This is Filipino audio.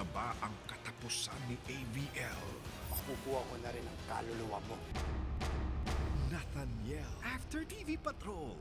na ba ang katapusan ni AVL? Kukuha ko na rin ang kaluluwa mo. Nathaniel. After TV Patrol,